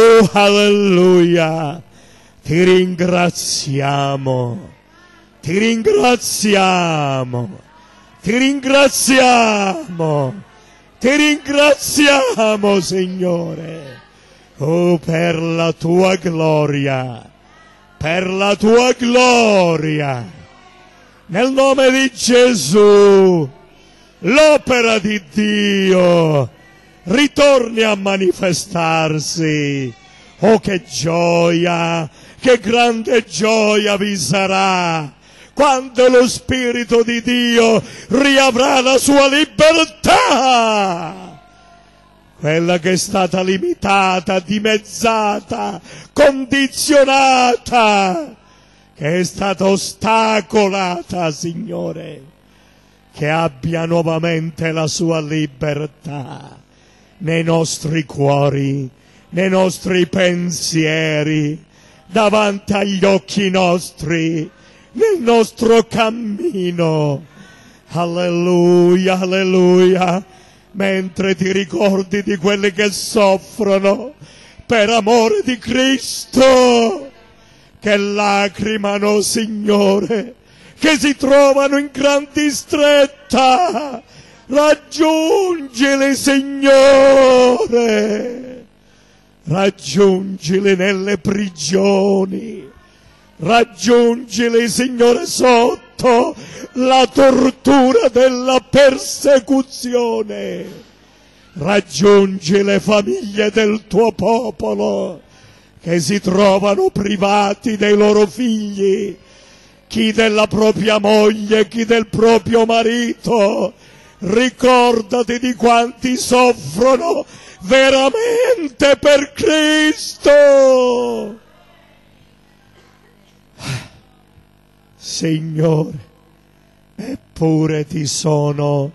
Oh, alleluia. Ti ringraziamo. Ti ringraziamo. Ti ringraziamo. Ti ringraziamo, Signore. Oh, per la tua gloria. Per la tua gloria. Nel nome di Gesù. L'opera di Dio ritorni a manifestarsi. Oh che gioia, che grande gioia vi sarà quando lo Spirito di Dio riavrà la sua libertà. Quella che è stata limitata, dimezzata, condizionata, che è stata ostacolata, Signore, che abbia nuovamente la sua libertà nei nostri cuori, nei nostri pensieri, davanti agli occhi nostri, nel nostro cammino. Alleluia, alleluia. Mentre ti ricordi di quelli che soffrono per amore di Cristo, che lacrimano, Signore, che si trovano in gran distretta, Raggiungili, Signore. Raggiungili nelle prigioni. Raggiungili, Signore, sotto la tortura della persecuzione. Raggiungi le famiglie del tuo popolo che si trovano privati dei loro figli, chi della propria moglie, chi del proprio marito, Ricordati di quanti soffrono veramente per Cristo. Signore, eppure ti sono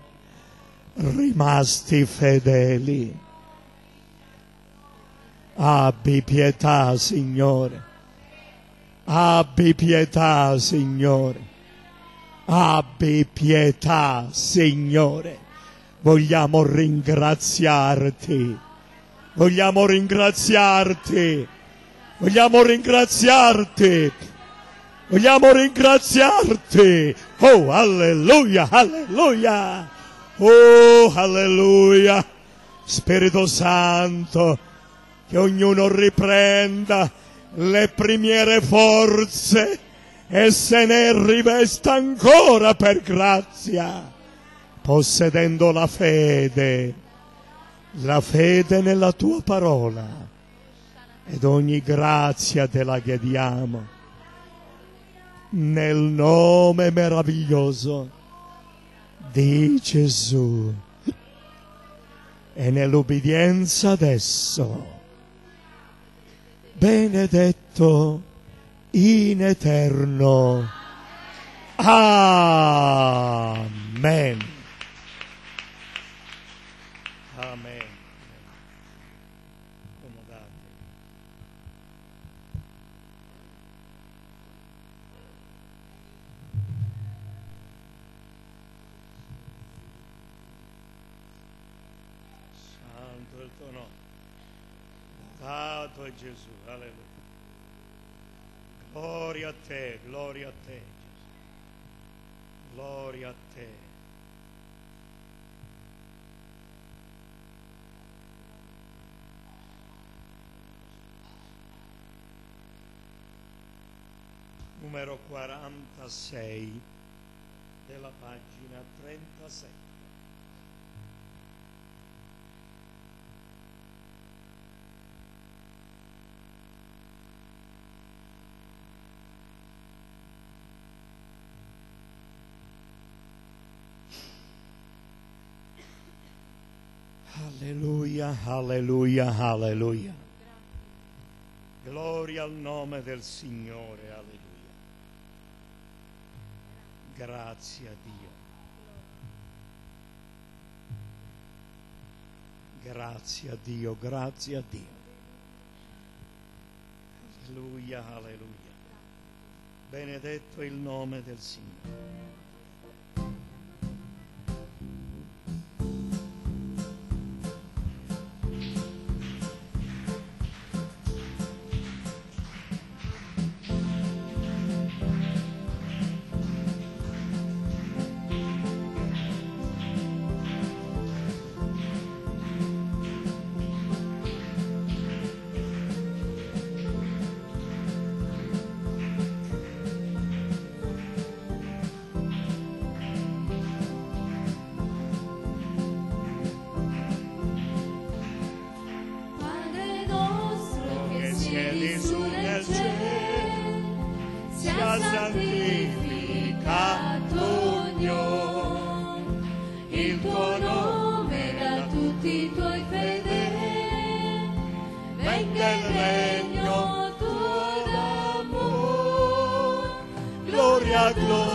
rimasti fedeli. Abbi pietà, Signore. Abbi pietà, Signore. Abbi pietà, Signore. Vogliamo ringraziarti. Vogliamo ringraziarti. Vogliamo ringraziarti. Vogliamo ringraziarti. Oh, alleluia, alleluia. Oh, alleluia. Spirito Santo, che ognuno riprenda le primiere forze e se ne rivesta ancora per grazia, possedendo la fede, la fede nella tua parola ed ogni grazia te la chiediamo nel nome meraviglioso di Gesù e nell'obbedienza adesso. Benedetto in eterno. Amen. Amen. Santo il tuo nome. Lodato è Gesù. Gloria a te, gloria a te, Gesù. Gloria a te. Numero 46 della pagina 37. Alleluia, alleluia, alleluia. Gloria al nome del Signore, alleluia. Grazie a Dio. Grazie a Dio, grazie a Dio. Alleluia, alleluia. Benedetto il nome del Signore. Gloria, gloria, gloria,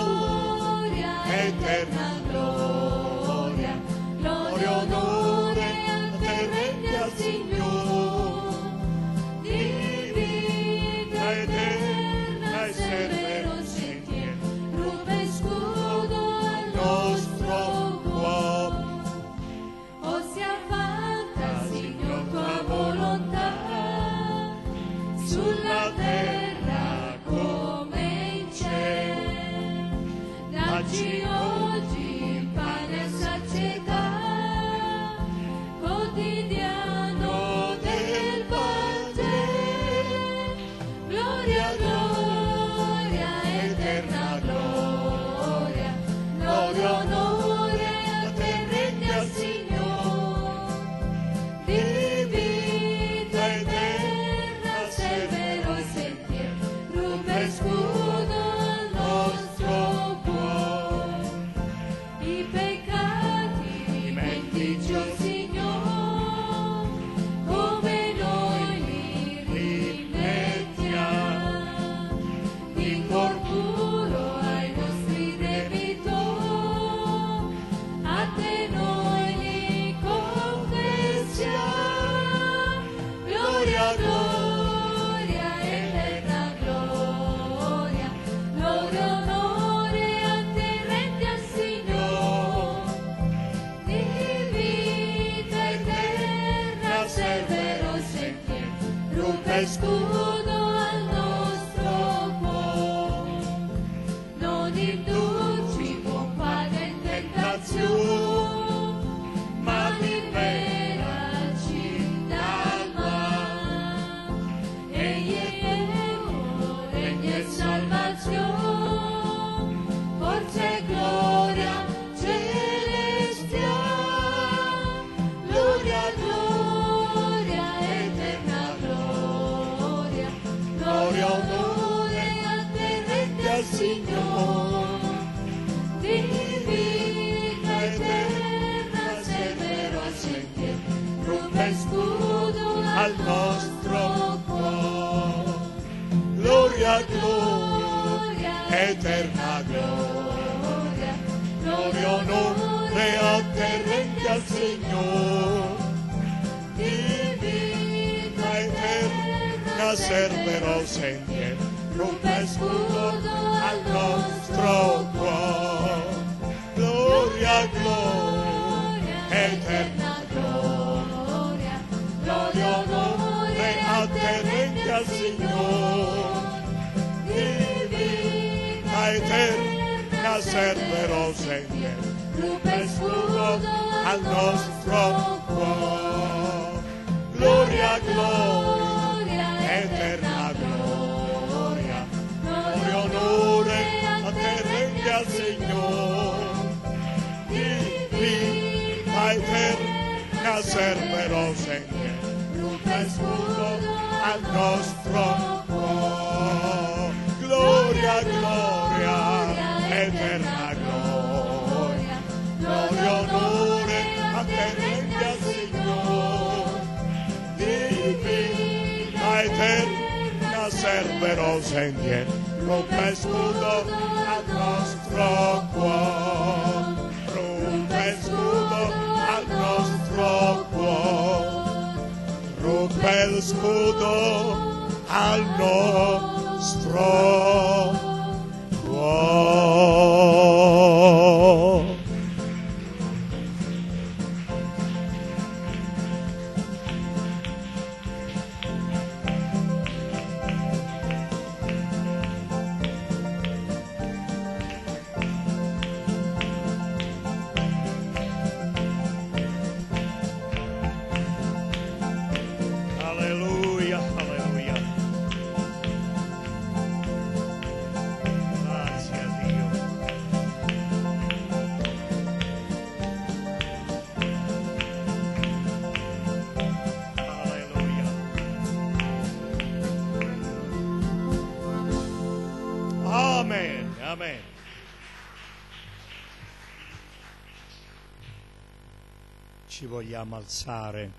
vogliamo alzare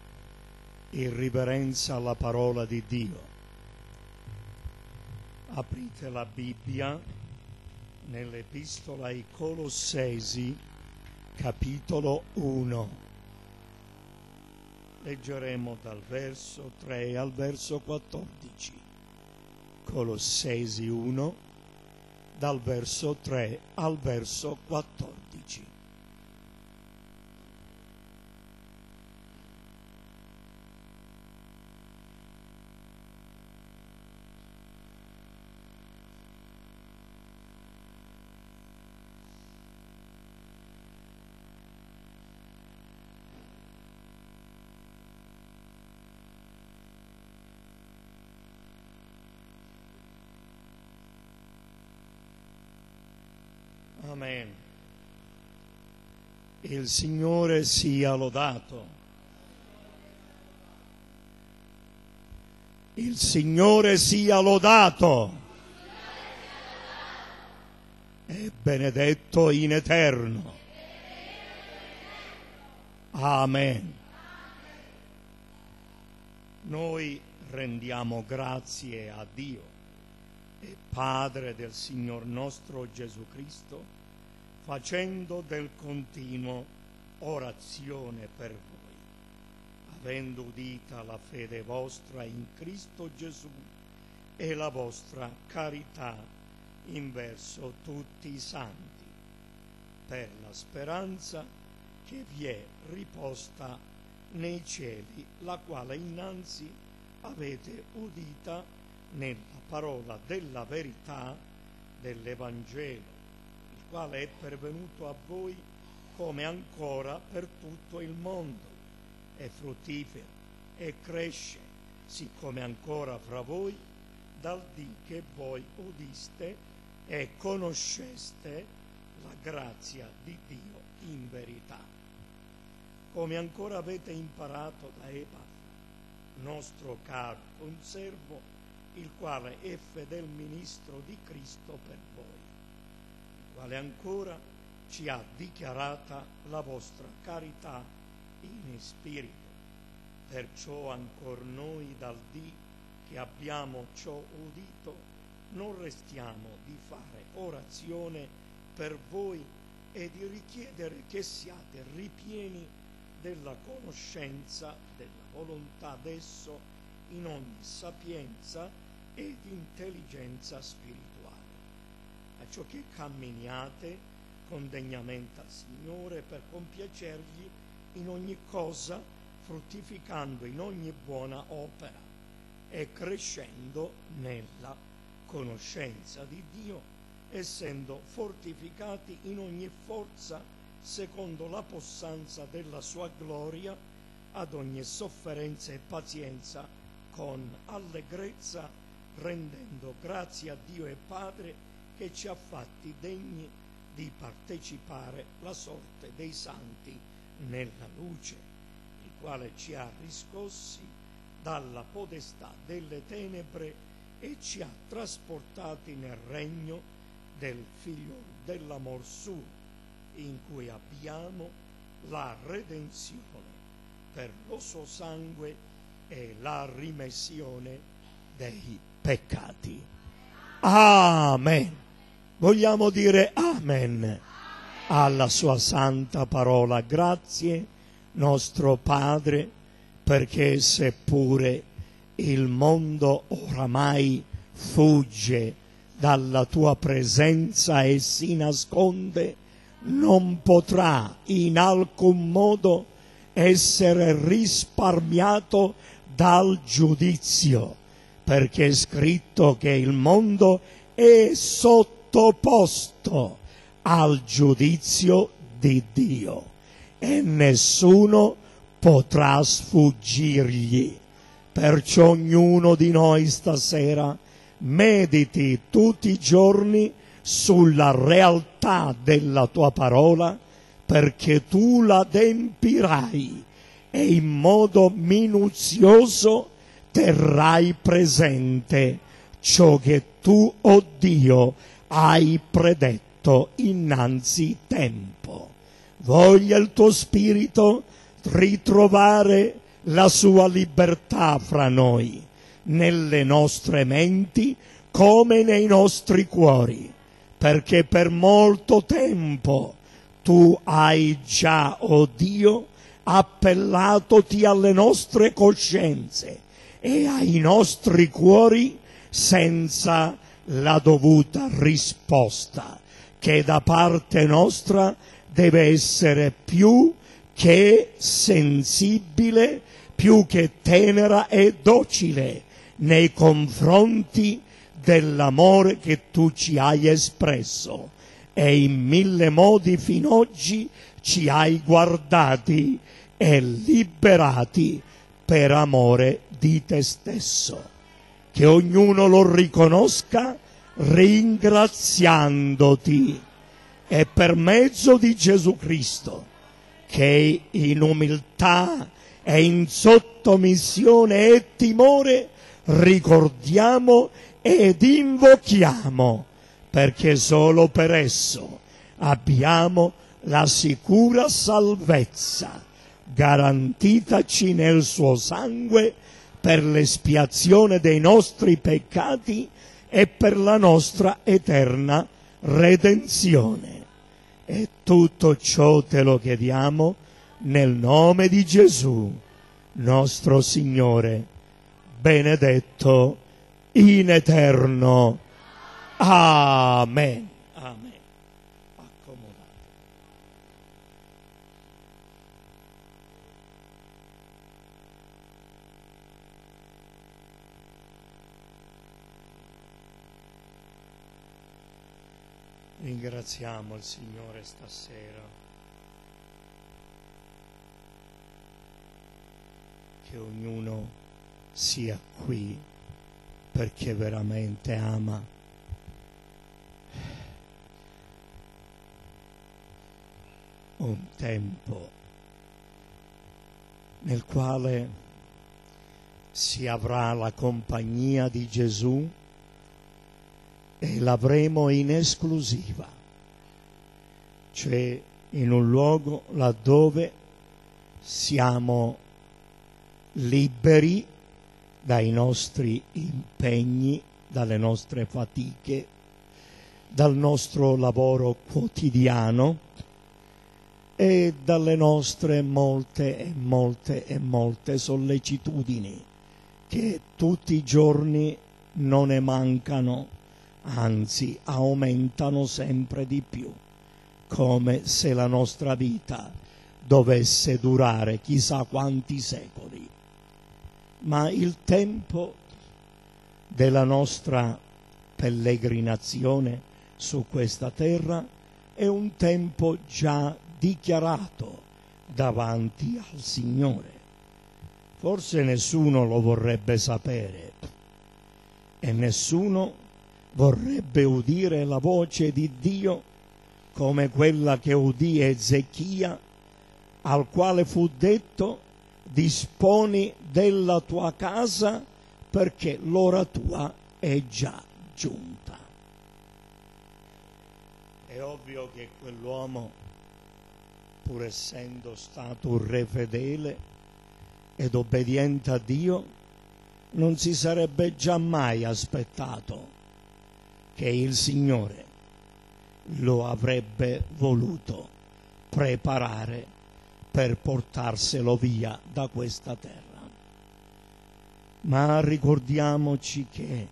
in riverenza alla parola di Dio. Aprite la Bibbia nell'Epistola ai Colossesi, capitolo 1. Leggeremo dal verso 3 al verso 14. Colossesi 1, dal verso 3 al verso 14. Amen. Il Signore sia lodato. Il Signore sia lodato. E benedetto in eterno. Amen. Noi rendiamo grazie a Dio e Padre del Signor nostro Gesù Cristo, facendo del continuo orazione per voi, avendo udita la fede vostra in Cristo Gesù e la vostra carità in verso tutti i santi, per la speranza che vi è riposta nei cieli, la quale innanzi avete udita nella parola della verità dell'Evangelo, il quale è pervenuto a voi come ancora per tutto il mondo, è fruttifero e cresce, siccome ancora fra voi, dal dì che voi udiste e conosceste la grazia di Dio in verità. Come ancora avete imparato da Epafra, nostro caro conservo, il quale è fedel ministro di Cristo per voi, il quale ancora ci ha dichiarata la vostra carità in spirito. Perciò ancor noi dal dì che abbiamo ciò udito non restiamo di fare orazione per voi e di richiedere che siate ripieni della conoscenza della volontà d'esso in ogni sapienza ed intelligenza spirituale, a ciò che camminiate con degnamente al Signore per compiacergli in ogni cosa, fruttificando in ogni buona opera e crescendo nella conoscenza di Dio, essendo fortificati in ogni forza secondo la possanza della sua gloria, ad ogni sofferenza e pazienza con allegrezza, rendendo grazie a Dio e Padre che ci ha fatti degni di partecipare la sorte dei santi nella luce, il quale ci ha riscossi dalla podestà delle tenebre e ci ha trasportati nel regno del Figlio dell'amor suo, in cui abbiamo la redenzione per lo suo sangue e la rimessione dei peccati. Amen. Vogliamo dire amen alla sua santa parola. Grazie nostro Padre perché seppure il mondo oramai fugge dalla tua presenza e si nasconde, non potrà in alcun modo essere risparmiato dal giudizio, perché è scritto che il mondo è sottoposto al giudizio di Dio e nessuno potrà sfuggirgli. Perciò ognuno di noi stasera mediti tutti i giorni sulla realtà della tua parola perché tu la adempirai e in modo minuzioso terrai presente ciò che tu, oh Dio, hai predetto innanzi tempo. Voglia il tuo spirito ritrovare la sua libertà fra noi, nelle nostre menti come nei nostri cuori, perché per molto tempo tu hai già, o oh Dio, appellatoti alle nostre coscienze e ai nostri cuori senza la dovuta risposta, che da parte nostra deve essere più che sensibile, più che tenera e docile nei confronti dell'amore che tu ci hai espresso e in mille modi finoggi ci hai guardati e liberati per amore di te stesso. Che ognuno lo riconosca ringraziandoti e per mezzo di Gesù Cristo che in umiltà e in sottomissione e timore ricordiamo ed invochiamo perché solo per esso abbiamo la sicura salvezza garantitaci nel suo sangue per l'espiazione dei nostri peccati e per la nostra eterna redenzione. E tutto ciò te lo chiediamo nel nome di Gesù, nostro Signore, benedetto in eterno. Amen. Ringraziamo il Signore stasera che ognuno sia qui perché veramente ama. Un tempo nel quale si avrà la compagnia di Gesù e l'avremo in esclusiva, cioè in un luogo laddove siamo liberi dai nostri impegni, dalle nostre fatiche, dal nostro lavoro quotidiano e dalle nostre molte e molte e molte sollecitudini che tutti i giorni non ne mancano, anzi aumentano sempre di più, come se la nostra vita dovesse durare chissà quanti secoli ma il tempo della nostra pellegrinazione su questa terra è un tempo già dichiarato davanti al Signore. Forse nessuno lo vorrebbe sapere e nessuno vorrebbe udire la voce di Dio come quella che udì Ezechia, al quale fu detto disponi della tua casa perché l'ora tua è già giunta. È ovvio che quell'uomo, pur essendo stato un re fedele ed obbediente a Dio, non si sarebbe già mai aspettato che il Signore lo avrebbe voluto preparare per portarselo via da questa terra. Ma ricordiamoci che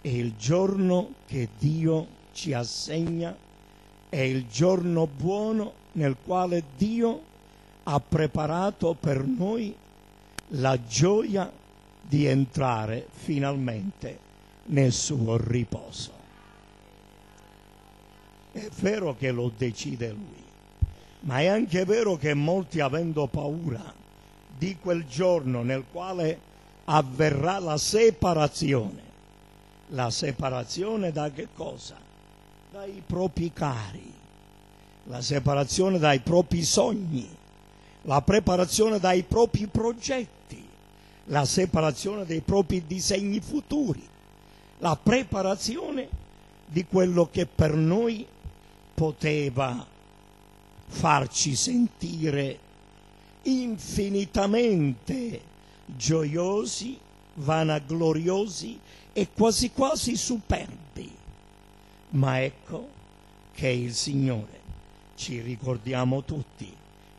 è il giorno che Dio ci assegna, è il giorno buono nel quale Dio ha preparato per noi la gioia di entrare finalmente nel suo riposo. È vero che lo decide Lui ma è anche vero che molti avendo paura di quel giorno nel quale avverrà la separazione, la separazione da che cosa? Dai propri cari, la separazione dai propri sogni, la preparazione dai propri progetti, la separazione dei propri disegni futuri, la preparazione di quello che per noi poteva farci sentire infinitamente gioiosi, vanagloriosi e quasi quasi superbi. Ma ecco che il Signore, ci ricordiamo tutti,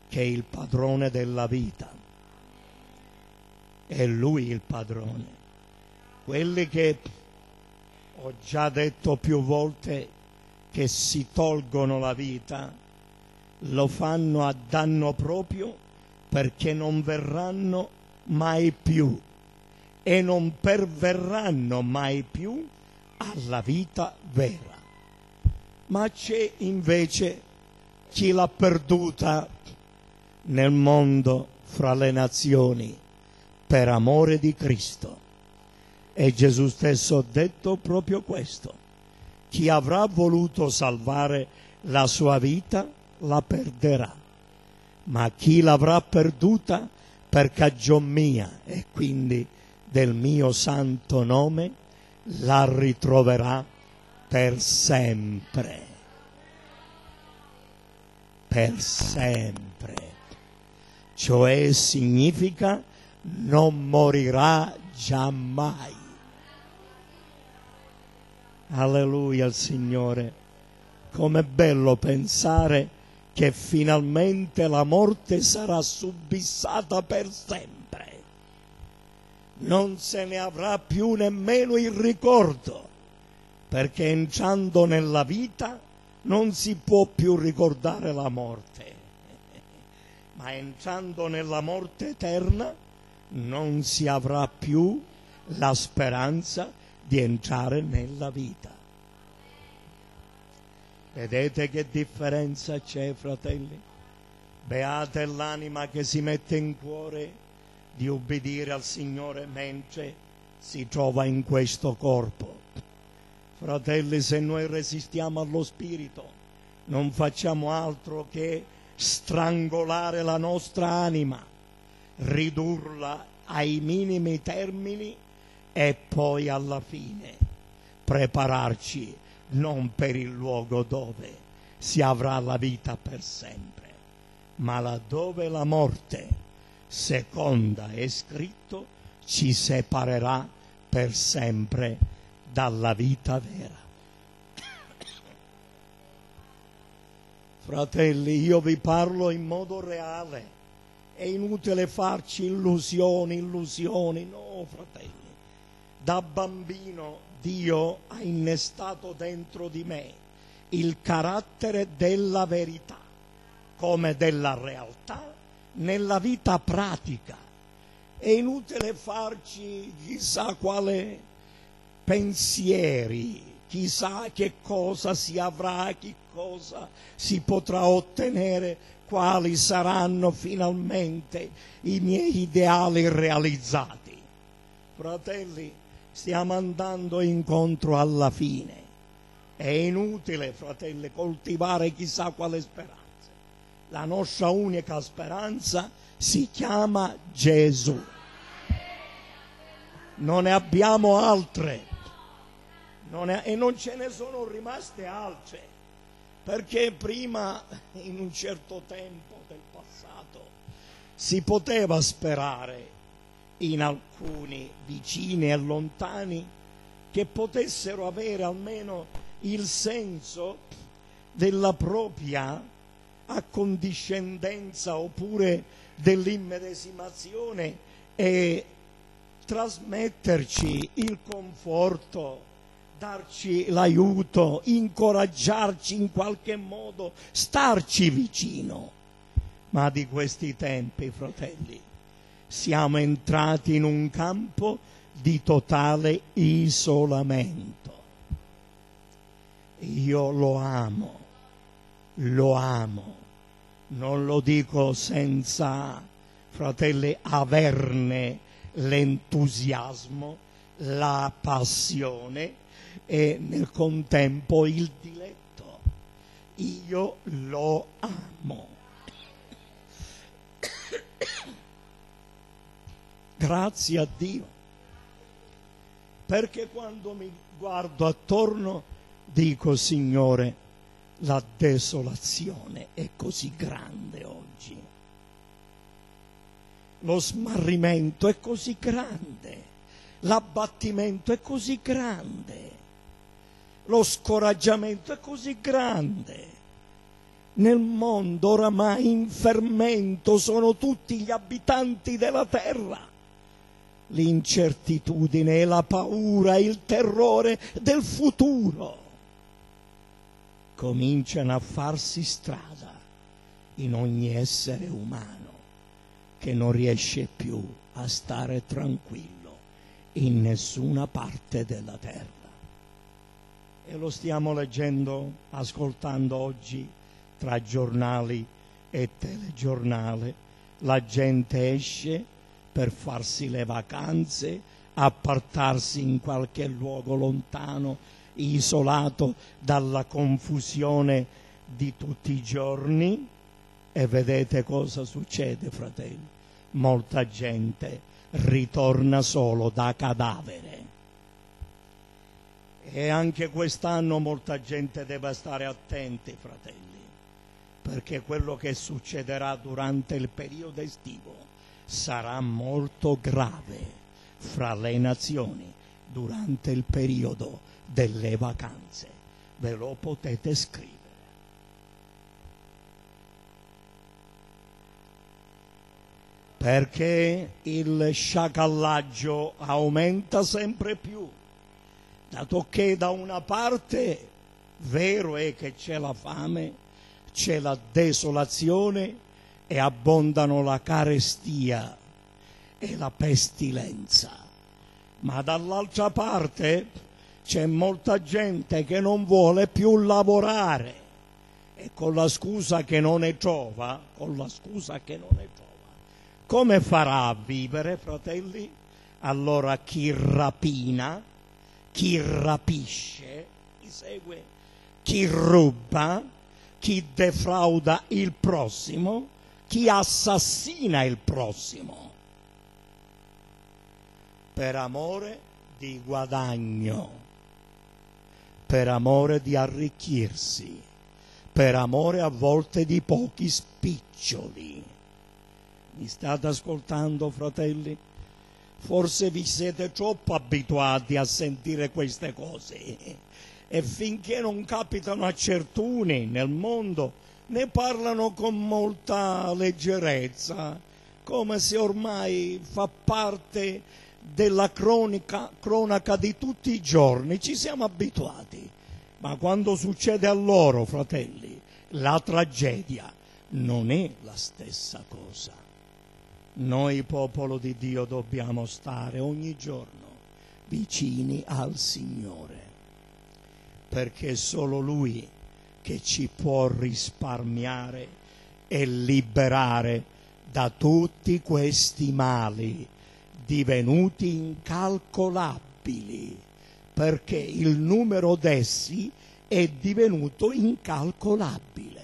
che è il padrone della vita. È Lui il padrone. Quelli che ho già detto più volte che si tolgono la vita, lo fanno a danno proprio perché non verranno mai più e non perverranno mai più alla vita vera. Ma c'è invece chi l'ha perduta nel mondo fra le nazioni per amore di Cristo. E Gesù stesso ha detto proprio questo. Chi avrà voluto salvare la sua vita la perderà, ma chi l'avrà perduta per cagion mia e quindi del mio santo nome la ritroverà per sempre. Per sempre. Cioè significa non morirà giammai. Alleluia al Signore. Com'è bello pensare che finalmente la morte sarà subissata per sempre. Non se ne avrà più nemmeno il ricordo, perché entrando nella vita non si può più ricordare la morte, ma entrando nella morte eterna non si avrà più la speranza di entrare nella vita. Vedete che differenza c'è, fratelli? Beata è l'anima che si mette in cuore di obbedire al Signore mentre si trova in questo corpo. Fratelli, se noi resistiamo allo Spirito, non facciamo altro che strangolare la nostra anima, ridurla ai minimi termini e poi alla fine prepararci non per il luogo dove si avrà la vita per sempre, ma laddove la morte, seconda è scritto, ci separerà per sempre dalla vita vera. Fratelli, io vi parlo in modo reale. È inutile farci illusioni, illusioni. No, fratelli. Da bambino Dio ha innestato dentro di me il carattere della verità come della realtà nella vita pratica. È inutile farci chissà quale pensieri, chissà che cosa si avrà, che cosa si potrà ottenere, quali saranno finalmente i miei ideali realizzati. Fratelli, stiamo andando incontro alla fine. È inutile, fratelli, coltivare chissà quale speranza. La nostra unica speranza si chiama Gesù. Non ne abbiamo altre. Non è, e non ce ne sono rimaste altre. Perché prima, in un certo tempo del passato, si poteva sperare in alcuni vicini e lontani che potessero avere almeno il senso della propria accondiscendenza oppure dell'immedesimazione e trasmetterci il conforto, darci l'aiuto, incoraggiarci in qualche modo, starci vicino. Ma di questi tempi, fratelli, siamo entrati in un campo di totale isolamento. Io lo amo, lo amo, non lo dico senza, fratelli, averne l'entusiasmo, la passione e nel contempo il diletto. Io lo amo. Grazie a Dio. Perché quando mi guardo attorno Dico, Signore, la desolazione è così grande oggi. Lo smarrimento è così grande. L'abbattimento è così grande. Lo scoraggiamento è così grande. Nel mondo oramai in fermento sono tutti gli abitanti della terra l'incertitudine, la paura, il terrore del futuro cominciano a farsi strada in ogni essere umano che non riesce più a stare tranquillo in nessuna parte della terra. E lo stiamo leggendo, ascoltando oggi tra giornali e telegiornale. La gente esce per farsi le vacanze, appartarsi in qualche luogo lontano, isolato dalla confusione di tutti i giorni. E vedete cosa succede, fratelli? Molta gente ritorna solo da cadavere. E anche quest'anno molta gente deve stare attenti, fratelli, perché quello che succederà durante il periodo estivo sarà molto grave fra le nazioni durante il periodo delle vacanze. Ve lo potete scrivere. Perché il sciacallaggio aumenta sempre più, dato che da una parte vero è che c'è la fame, c'è la desolazione e abbondano la carestia e la pestilenza. Ma dall'altra parte c'è molta gente che non vuole più lavorare e con la scusa che non ne trova, con la scusa che non ne trova, come farà a vivere, fratelli? Allora chi rapina, chi rapisce, chi segue, chi ruba, chi defrauda il prossimo, chi assassina il prossimo per amore di guadagno, per amore di arricchirsi, per amore a volte di pochi spiccioli. Mi state ascoltando, fratelli? Forse vi siete troppo abituati a sentire queste cose e finché non capitano a certuni nel mondo ne parlano con molta leggerezza, come se ormai fa parte della cronica, cronaca di tutti i giorni, ci siamo abituati. Ma quando succede a loro, fratelli, la tragedia non è la stessa cosa. Noi, popolo di Dio, dobbiamo stare ogni giorno vicini al Signore, perché solo Lui che ci può risparmiare e liberare da tutti questi mali divenuti incalcolabili, perché il numero d'essi è divenuto incalcolabile.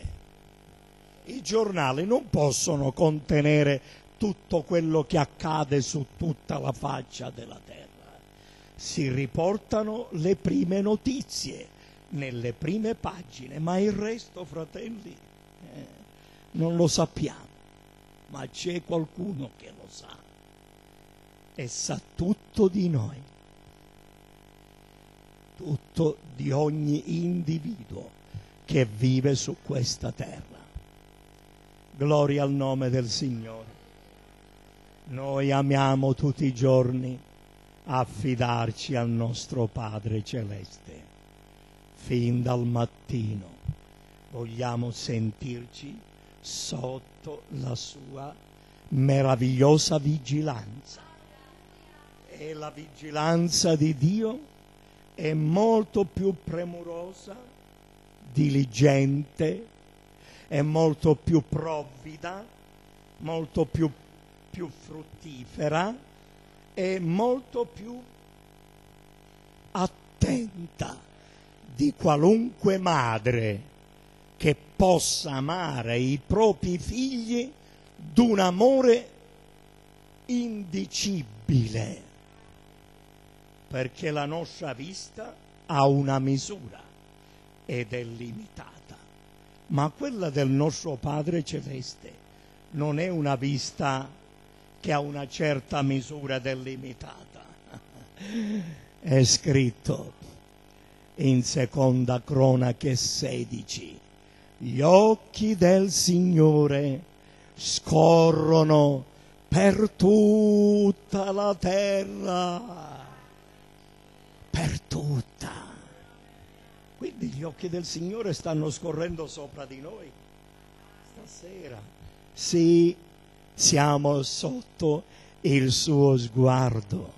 I giornali non possono contenere tutto quello che accade su tutta la faccia della terra. Si riportano le prime notizie nelle prime pagine, ma il resto, fratelli, eh, non lo sappiamo, ma c'è qualcuno che lo sa e sa tutto di noi, tutto di ogni individuo che vive su questa terra. Gloria al nome del Signore. Noi amiamo tutti i giorni affidarci al nostro Padre Celeste fin dal mattino vogliamo sentirci sotto la sua meravigliosa vigilanza. E la vigilanza di Dio è molto più premurosa, diligente, è molto più provvida, molto più, più fruttifera e molto più attenta di qualunque madre che possa amare i propri figli d'un amore indicibile, perché la nostra vista ha una misura ed è limitata. Ma quella del nostro Padre Celeste non è una vista che ha una certa misura delimitata. È scritto in seconda cronache 16, gli occhi del Signore scorrono per tutta la terra, per tutta. Quindi gli occhi del Signore stanno scorrendo sopra di noi stasera. Sì, siamo sotto il suo sguardo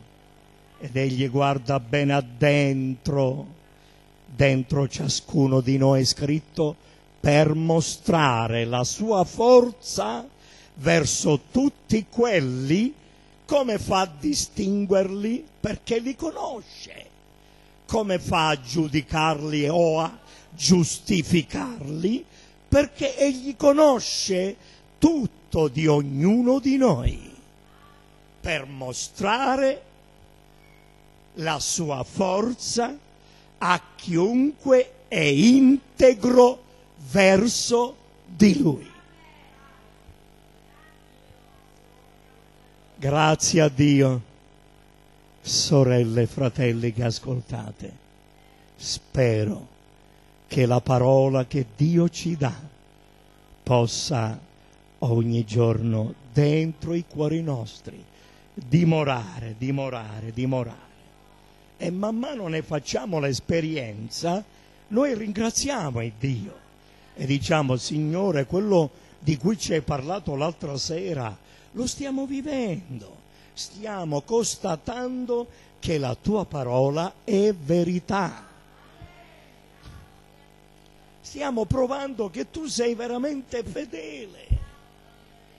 ed egli guarda ben addentro, dentro ciascuno di noi scritto, per mostrare la sua forza verso tutti quelli, come fa a distinguerli? Perché li conosce. Come fa a giudicarli o a giustificarli? Perché egli conosce tutto di ognuno di noi per mostrare la sua forza a chiunque è integro verso di lui. Grazie a Dio, sorelle e fratelli che ascoltate, spero che la parola che Dio ci dà possa ogni giorno dentro i cuori nostri dimorare, dimorare, dimorare. E man mano ne facciamo l'esperienza, noi ringraziamo il Dio e diciamo, Signore, quello di cui ci hai parlato l'altra sera, lo stiamo vivendo, stiamo constatando che la tua parola è verità. Stiamo provando che tu sei veramente fedele.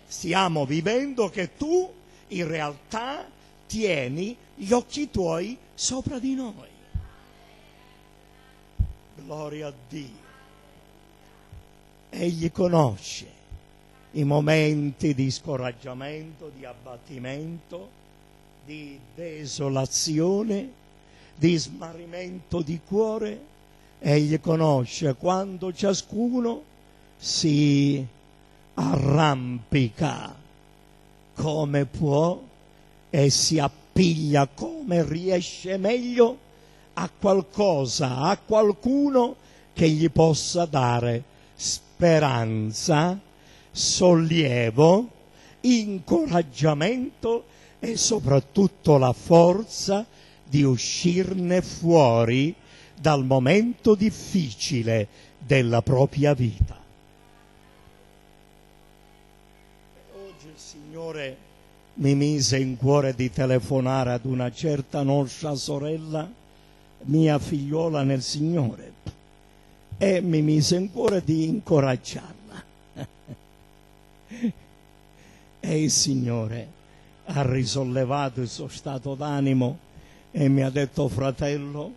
Stiamo vivendo che tu in realtà tieni gli occhi tuoi sopra di noi. Gloria a Dio. Egli conosce i momenti di scoraggiamento, di abbattimento, di desolazione, di smarrimento di cuore. Egli conosce quando ciascuno si arrampica come può e si appiglia come riesce meglio a qualcosa, a qualcuno che gli possa dare speranza, sollievo, incoraggiamento e soprattutto la forza di uscirne fuori dal momento difficile della propria vita. Oggi il Signore mi mise in cuore di telefonare ad una certa nostra sorella, mia figliuola nel Signore, e mi mise in cuore di incoraggiarla. e il Signore ha risollevato il suo stato d'animo e mi ha detto, fratello,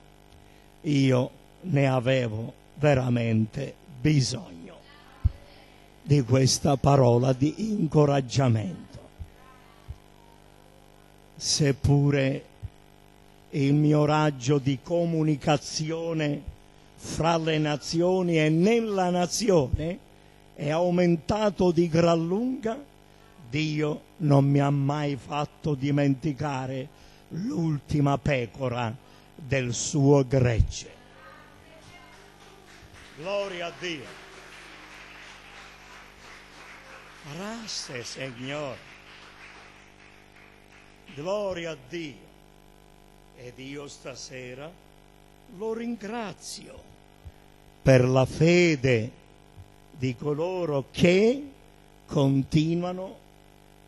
io ne avevo veramente bisogno di questa parola di incoraggiamento. Seppure il mio raggio di comunicazione fra le nazioni e nella nazione è aumentato di gran lunga, Dio non mi ha mai fatto dimenticare l'ultima pecora del suo gregge. Gloria a Dio. Grazie Signore. Gloria a Dio. Ed io stasera lo ringrazio per la fede di coloro che continuano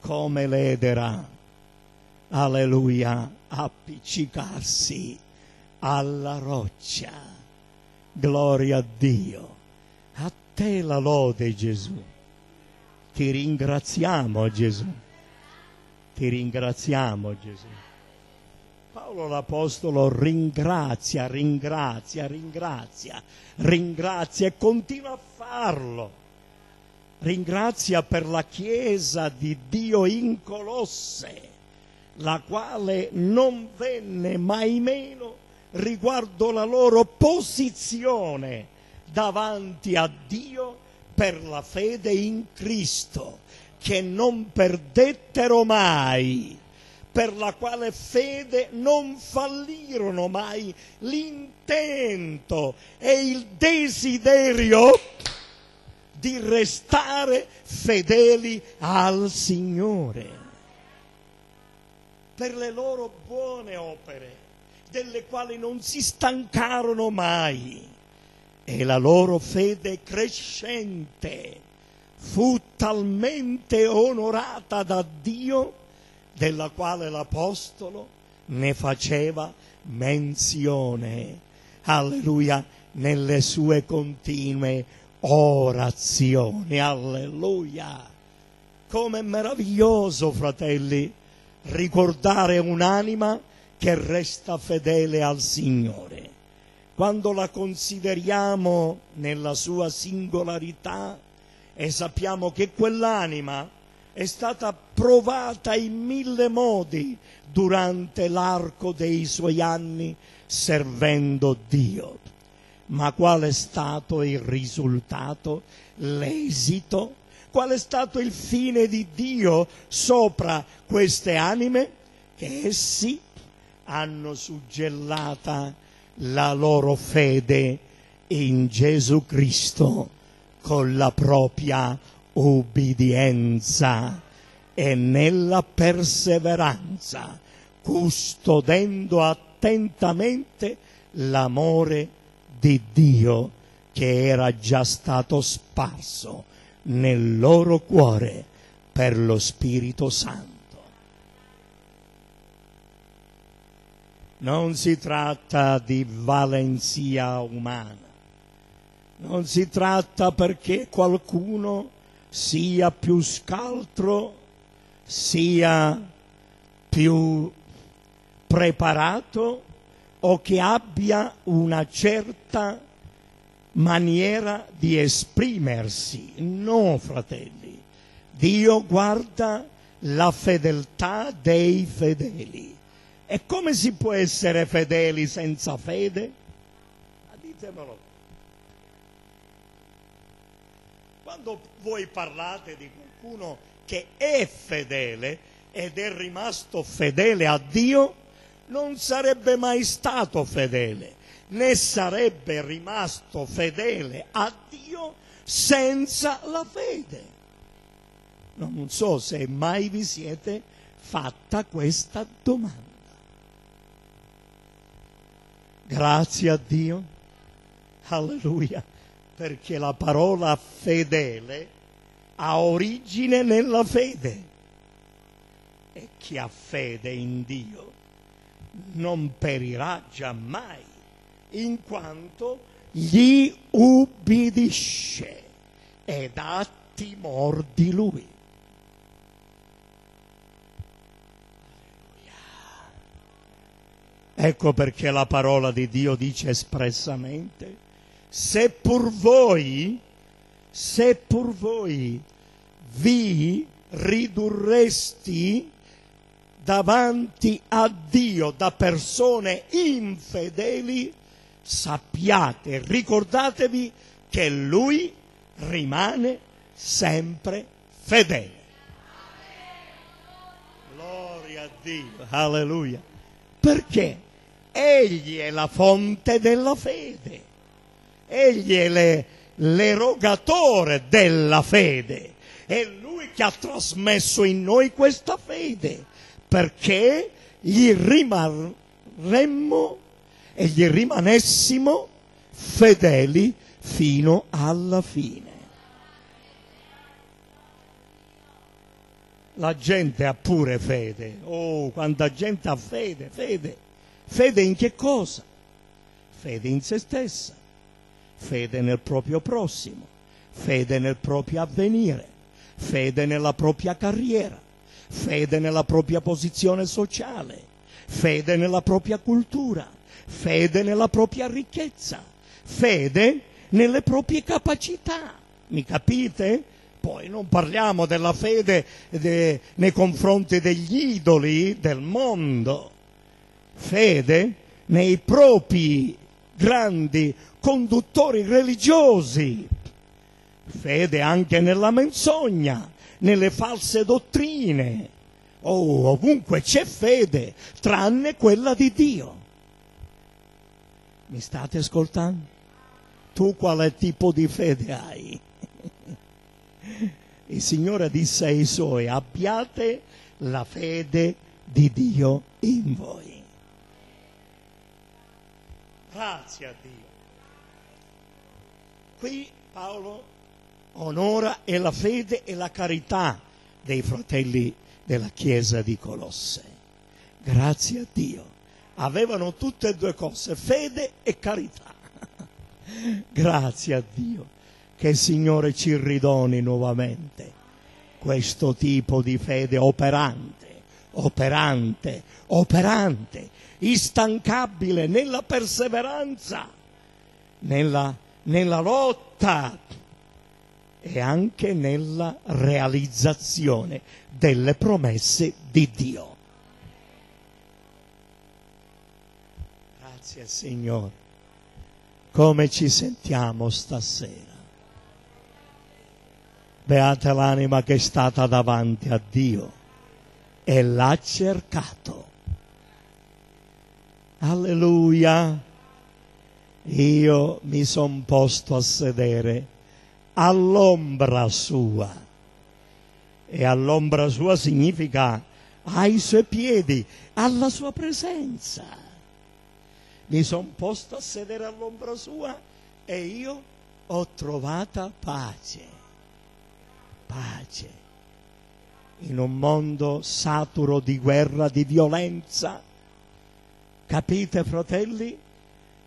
come l'edera, alleluia, appiccicarsi alla roccia. Gloria a Dio. A te la lode Gesù. Ti ringraziamo Gesù. Ti ringraziamo Gesù. Paolo l'Apostolo ringrazia, ringrazia, ringrazia, ringrazia e continua a farlo. Ringrazia per la Chiesa di Dio in Colosse, la quale non venne mai meno riguardo la loro posizione davanti a Dio per la fede in Cristo, che non perdettero mai, per la quale fede non fallirono mai l'intento e il desiderio di restare fedeli al Signore. Per le loro buone opere, delle quali non si stancarono mai, e la loro fede crescente fu talmente onorata da Dio della quale l'Apostolo ne faceva menzione. Alleluia, nelle sue continue orazioni. Alleluia. Come meraviglioso, fratelli, ricordare un'anima che resta fedele al Signore. Quando la consideriamo nella sua singolarità e sappiamo che quell'anima è stata provata in mille modi durante l'arco dei suoi anni servendo Dio. Ma qual è stato il risultato, l'esito? Qual è stato il fine di Dio sopra queste anime? Che essi hanno suggellata la loro fede in Gesù Cristo con la propria ubbidienza e nella perseveranza, custodendo attentamente l'amore di Dio che era già stato sparso nel loro cuore per lo Spirito Santo. Non si tratta di valenzia umana, non si tratta perché qualcuno sia più scaltro, sia più preparato o che abbia una certa maniera di esprimersi. No, fratelli, Dio guarda la fedeltà dei fedeli. E come si può essere fedeli senza fede? Ditemelo. Quando voi parlate di qualcuno che è fedele ed è rimasto fedele a Dio, non sarebbe mai stato fedele, né sarebbe rimasto fedele a Dio senza la fede. Non so se mai vi siete fatta questa domanda. Grazie a Dio. Alleluia perché la parola fedele ha origine nella fede e chi ha fede in Dio non perirà giammai in quanto gli ubbidisce ed ha timor di lui. Ecco perché la parola di Dio dice espressamente se pur voi, se pur voi vi ridurresti davanti a Dio da persone infedeli, sappiate, ricordatevi che Lui rimane sempre fedele. Gloria a Dio, alleluia. Perché? Egli è la fonte della fede egli è le, l'erogatore della fede. È lui che ha trasmesso in noi questa fede, perché gli rimarremmo e gli rimanessimo fedeli fino alla fine. La gente ha pure fede. Oh, quanta gente ha fede, fede. Fede in che cosa? Fede in se stessa fede nel proprio prossimo, fede nel proprio avvenire, fede nella propria carriera, fede nella propria posizione sociale, fede nella propria cultura, fede nella propria ricchezza, fede nelle proprie capacità. Mi capite? Poi non parliamo della fede de, nei confronti degli idoli del mondo, fede nei propri grandi conduttori religiosi. Fede anche nella menzogna, nelle false dottrine. Oh, ovunque c'è fede, tranne quella di Dio. Mi state ascoltando? Tu quale tipo di fede hai? Il Signore disse ai Suoi, abbiate la fede di Dio in voi. Grazie a Dio. Qui Paolo onora e la fede e la carità dei fratelli della Chiesa di Colosse. Grazie a Dio. Avevano tutte e due cose, fede e carità. Grazie a Dio che il Signore ci ridoni nuovamente questo tipo di fede operante, operante, operante, instancabile nella perseveranza, nella, nella lotta e anche nella realizzazione delle promesse di Dio. Grazie Signore. Come ci sentiamo stasera? Beata l'anima che è stata davanti a Dio e l'ha cercato. Alleluia. Io mi son posto a sedere all'ombra sua. E all'ombra sua significa ai suoi piedi, alla sua presenza. Mi son posto a sedere all'ombra sua e io ho trovata pace pace in un mondo saturo di guerra, di violenza. Capite, fratelli?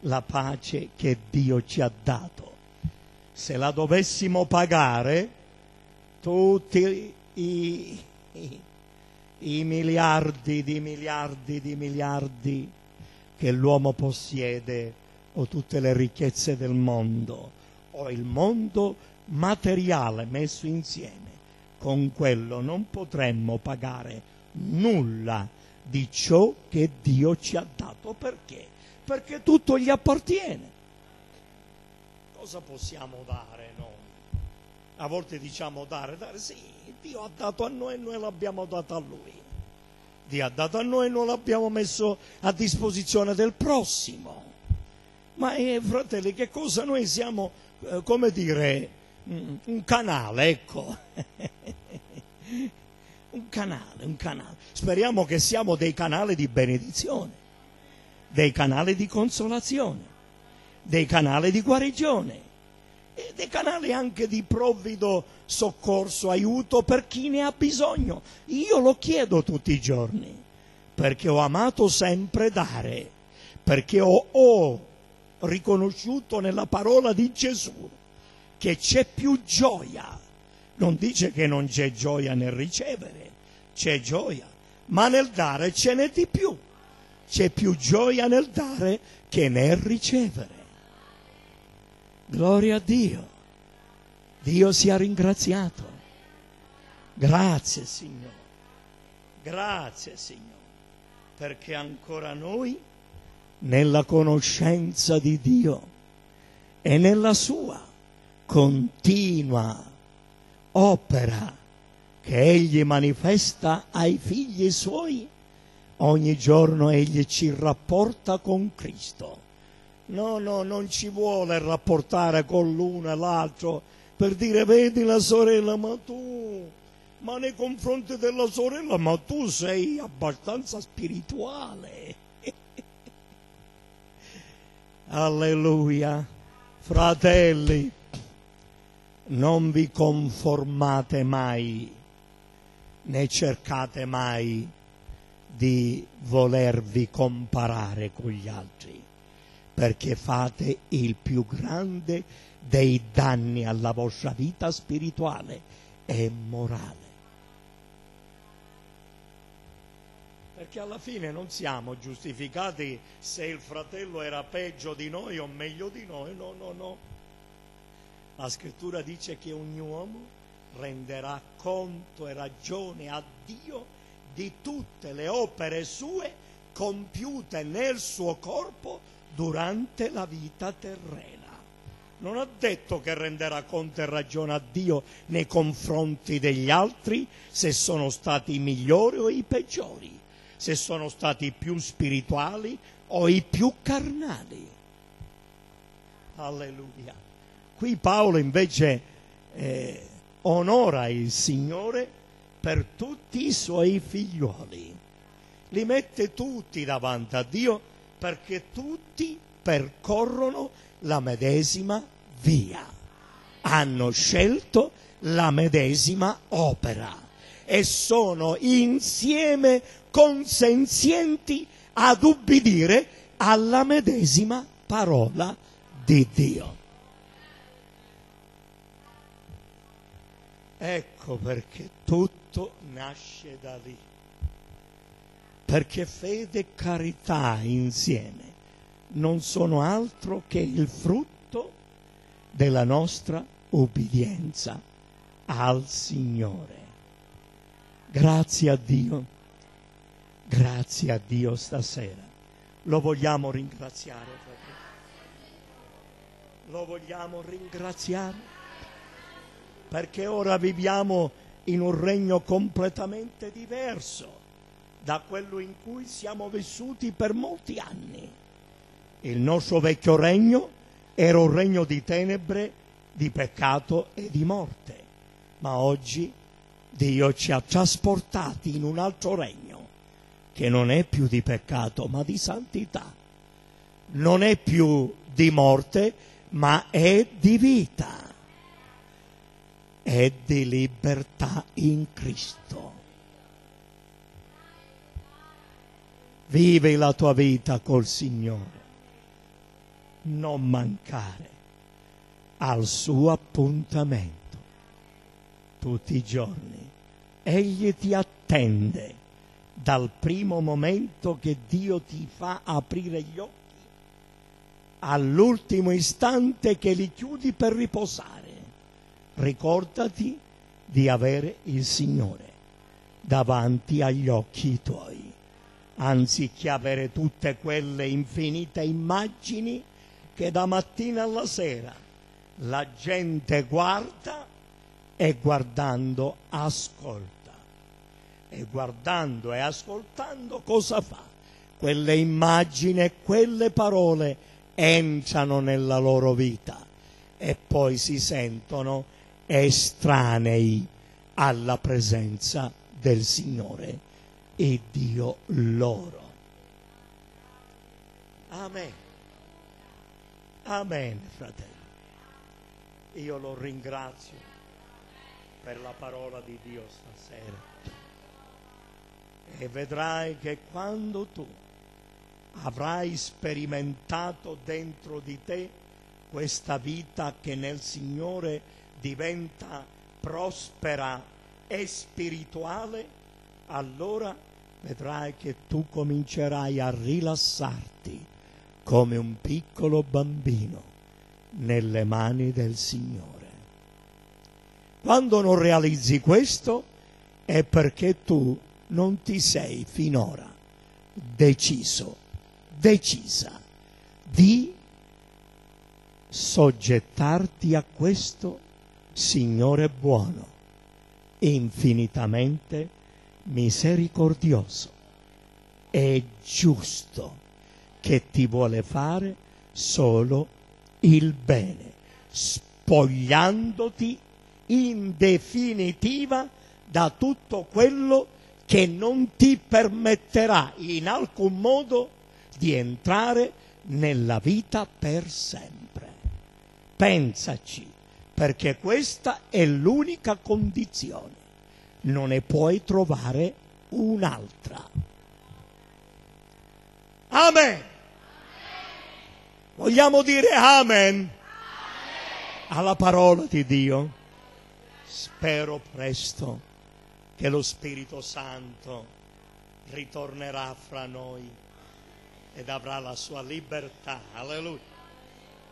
La pace che Dio ci ha dato. Se la dovessimo pagare, tutti i, i, i miliardi di miliardi di miliardi che l'uomo possiede, o tutte le ricchezze del mondo, o il mondo materiale messo insieme, con quello non potremmo pagare nulla di ciò che Dio ci ha dato. Perché? Perché tutto gli appartiene. Cosa possiamo dare noi? A volte diciamo dare, dare, sì, Dio ha dato a noi e noi l'abbiamo dato a Lui. Dio ha dato a noi e non l'abbiamo messo a disposizione del prossimo. Ma eh, fratelli, che cosa noi siamo, eh, come dire, un canale, ecco. un canale, un canale. Speriamo che siamo dei canali di benedizione, dei canali di consolazione, dei canali di guarigione, e dei canali anche di provvido soccorso, aiuto per chi ne ha bisogno. Io lo chiedo tutti i giorni, perché ho amato sempre dare, perché ho, ho riconosciuto nella parola di Gesù che c'è più gioia. Non dice che non c'è gioia nel ricevere, c'è gioia, ma nel dare ce n'è di più. C'è più gioia nel dare che nel ricevere. Gloria a Dio. Dio sia ringraziato. Grazie Signore. Grazie Signore. Perché ancora noi, nella conoscenza di Dio e nella sua continua opera che egli manifesta ai figli suoi, ogni giorno egli ci rapporta con Cristo. No, no, non ci vuole rapportare con l'uno e l'altro per dire vedi la sorella, ma tu, ma nei confronti della sorella, ma tu sei abbastanza spirituale. Alleluia, fratelli non vi conformate mai, né cercate mai di volervi comparare con gli altri, perché fate il più grande dei danni alla vostra vita spirituale e morale. Perché alla fine non siamo giustificati se il fratello era peggio di noi o meglio di noi, no, no, no la scrittura dice che ogni uomo renderà conto e ragione a Dio di tutte le opere sue compiute nel suo corpo durante la vita terrena. Non ha detto che renderà conto e ragione a Dio nei confronti degli altri se sono stati i migliori o i peggiori, se sono stati i più spirituali o i più carnali. Alleluia. Qui Paolo invece eh, onora il Signore per tutti i suoi figlioli. Li mette tutti davanti a Dio perché tutti percorrono la medesima via. Hanno scelto la medesima opera e sono insieme consenzienti ad ubbidire alla medesima parola di Dio. Ecco perché tutto nasce da lì. Perché fede e carità insieme non sono altro che il frutto della nostra obbedienza al Signore. Grazie a Dio, grazie a Dio stasera. Lo vogliamo ringraziare, fratello. Lo vogliamo ringraziare perché ora viviamo in un regno completamente diverso da quello in cui siamo vissuti per molti anni. Il nostro vecchio regno era un regno di tenebre, di peccato e di morte, ma oggi Dio ci ha trasportati in un altro regno che non è più di peccato, ma di santità. Non è più di morte, ma è di vita è di libertà in Cristo. Vivi la tua vita col Signore, non mancare al suo appuntamento tutti i giorni. Egli ti attende dal primo momento che Dio ti fa aprire gli occhi all'ultimo istante che li chiudi per riposare ricordati di avere il Signore davanti agli occhi tuoi, anziché avere tutte quelle infinite immagini che da mattina alla sera la gente guarda e guardando ascolta. E guardando e ascoltando cosa fa? Quelle immagini e quelle parole entrano nella loro vita e poi si sentono estranei alla presenza del Signore e Dio loro. Amen. Amen, fratelli. Io lo ringrazio per la parola di Dio stasera. E vedrai che quando tu avrai sperimentato dentro di te questa vita che nel Signore diventa prospera e spirituale, allora vedrai che tu comincerai a rilassarti come un piccolo bambino nelle mani del Signore. Quando non realizzi questo è perché tu non ti sei finora deciso, decisa di soggettarti a questo Signore buono, infinitamente misericordioso e giusto, che ti vuole fare solo il bene, spogliandoti in definitiva da tutto quello che non ti permetterà in alcun modo di entrare nella vita per sempre. Pensaci perché questa è l'unica condizione, non ne puoi trovare un'altra. Amen. Vogliamo dire amen? amen alla parola di Dio? Spero presto che lo Spirito Santo ritornerà fra noi ed avrà la sua libertà. Alleluia.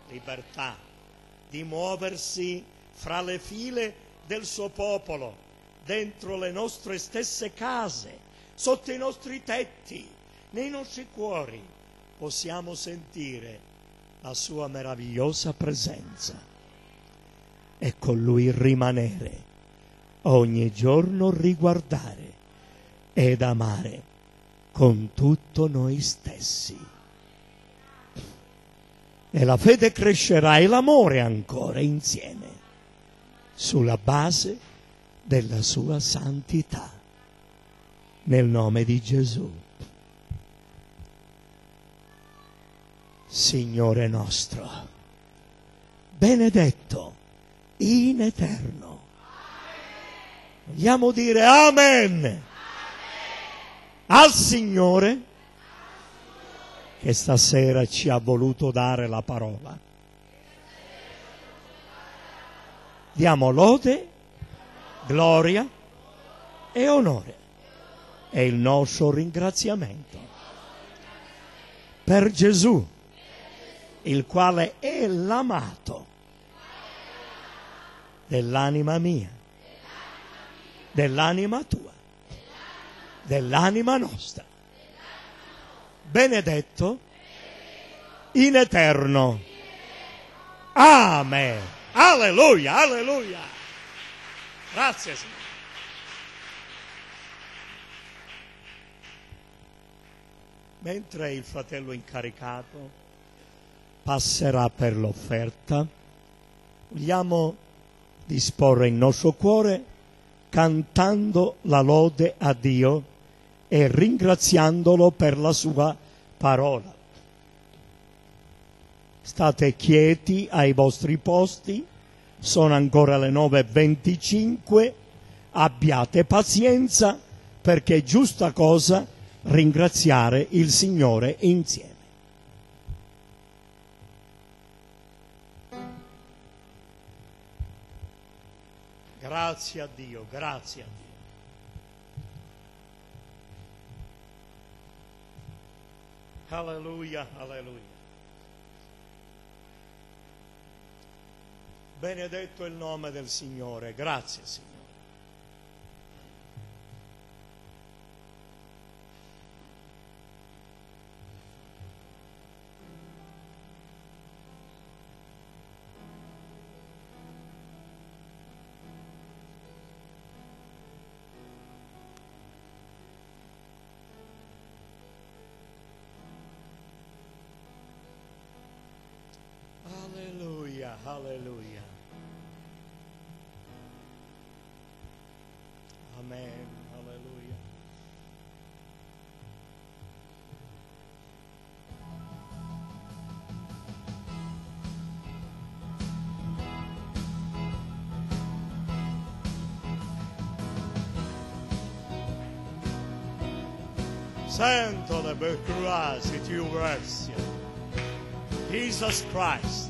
Libertà di muoversi fra le file del suo popolo, dentro le nostre stesse case, sotto i nostri tetti, nei nostri cuori, possiamo sentire la sua meravigliosa presenza e con lui rimanere, ogni giorno riguardare ed amare con tutto noi stessi. E la fede crescerà e l'amore ancora insieme sulla base della sua santità. Nel nome di Gesù. Signore nostro, benedetto in eterno. Vogliamo dire Amen. Al Signore che stasera ci ha voluto dare la parola. Diamo lode, gloria e onore e il nostro ringraziamento per Gesù, il quale è l'amato dell'anima mia, dell'anima tua, dell'anima nostra. Benedetto in eterno. Amen. Alleluia, alleluia. Grazie Signore. Mentre il fratello incaricato passerà per l'offerta, vogliamo disporre il nostro cuore cantando la lode a Dio e ringraziandolo per la sua parola. State quieti ai vostri posti, sono ancora le 9.25, abbiate pazienza perché è giusta cosa ringraziare il Signore insieme. Grazie a Dio, grazie a Dio. Alleluia, alleluia. Benedetto il nome del Signore, grazie Signore. Alleluia, alleluia. Amen, alleluia. Sento le beccuasi tu versi. Jesus Christ.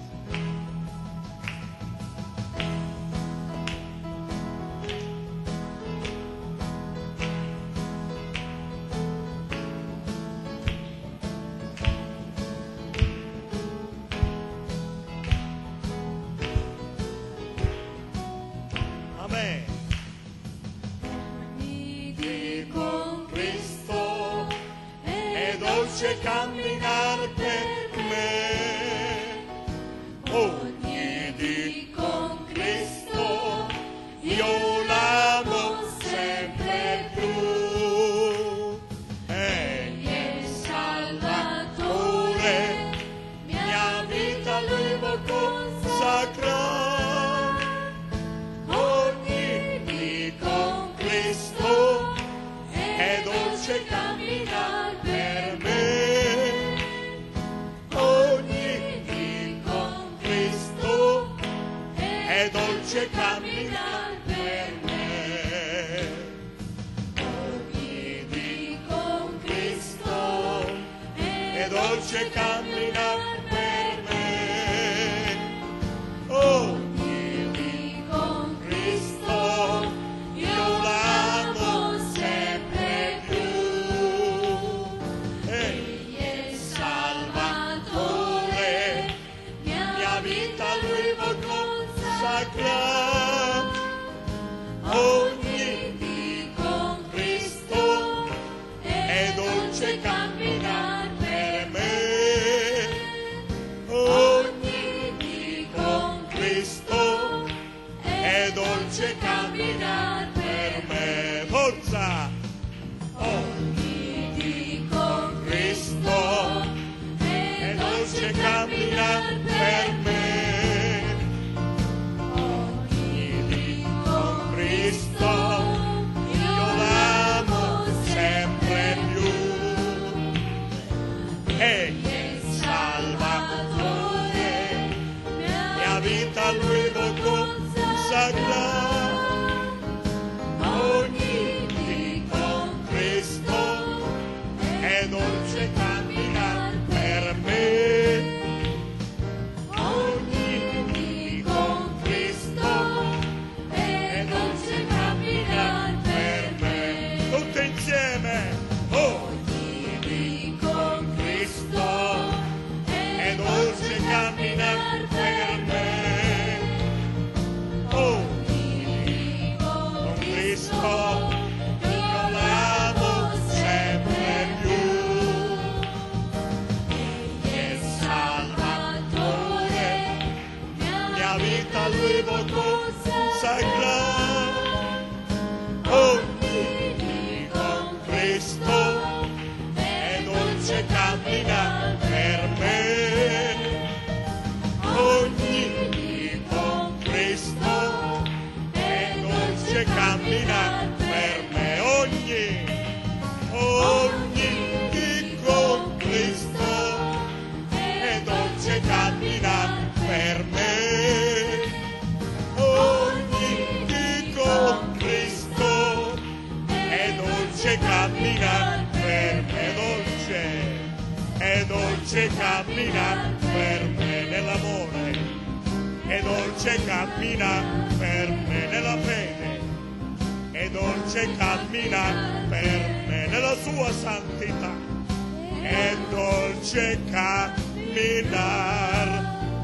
Dolce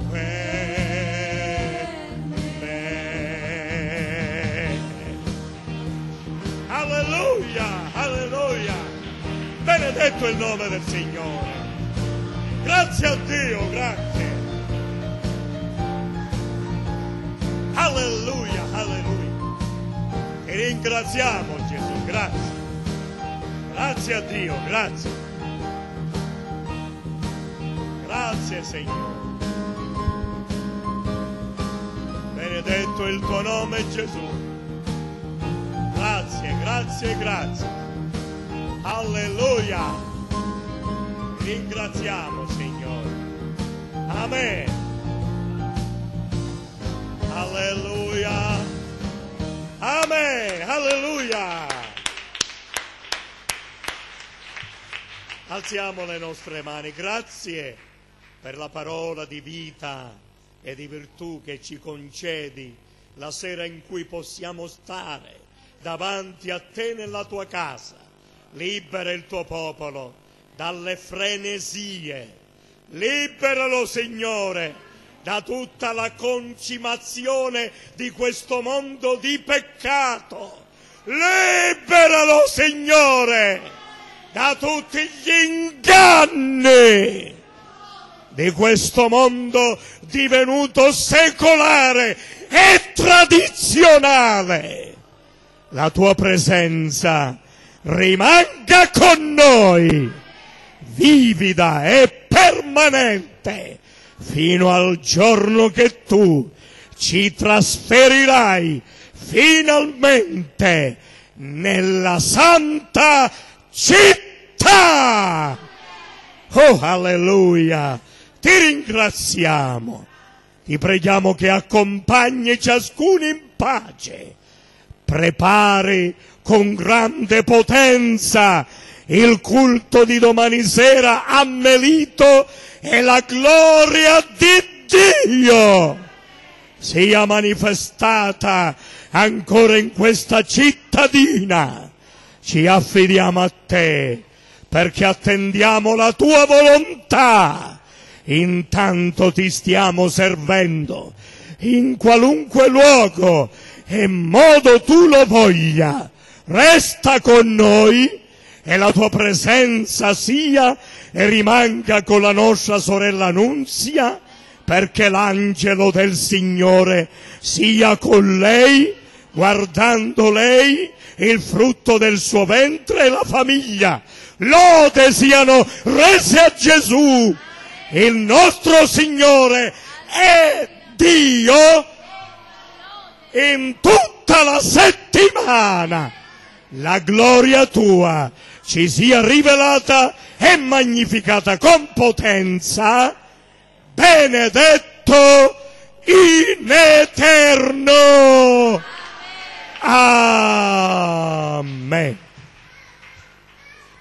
me. Alleluia, alleluia. Benedetto il nome del Signore. Grazie a Dio, grazie. Alleluia, alleluia. E ringraziamo Gesù, grazie. Grazie a Dio, grazie. Grazie Signore. Benedetto il tuo nome Gesù. Grazie, grazie, grazie. Alleluia. Ringraziamo, Signore. Amen. Alleluia. Amen. Alleluia. Alziamo le nostre mani. Grazie per la parola di vita e di virtù che ci concedi la sera in cui possiamo stare davanti a te nella tua casa. Libera il tuo popolo dalle frenesie. Liberalo, Signore, da tutta la concimazione di questo mondo di peccato. Liberalo, Signore, da tutti gli inganni di questo mondo divenuto secolare e tradizionale. La tua presenza rimanga con noi, vivida e permanente, fino al giorno che tu ci trasferirai finalmente nella santa città. Oh, alleluia! Ti ringraziamo. Ti preghiamo che accompagni ciascuno in pace. Prepari con grande potenza il culto di domani sera a Melito e la gloria di Dio sia manifestata ancora in questa cittadina. Ci affidiamo a te perché attendiamo la tua volontà. Intanto ti stiamo servendo in qualunque luogo e modo tu lo voglia. Resta con noi e la tua presenza sia e rimanga con la nostra sorella Nunzia perché l'angelo del Signore sia con lei, guardando lei il frutto del suo ventre e la famiglia. Lode siano rese a Gesù, il nostro Signore e Dio in tutta la settimana. La gloria tua ci sia rivelata e magnificata con potenza benedetto in eterno. Amen.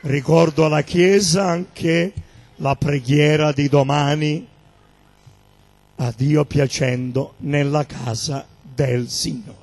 Ricordo alla Chiesa anche la preghiera di domani, a Dio piacendo, nella casa del Signore.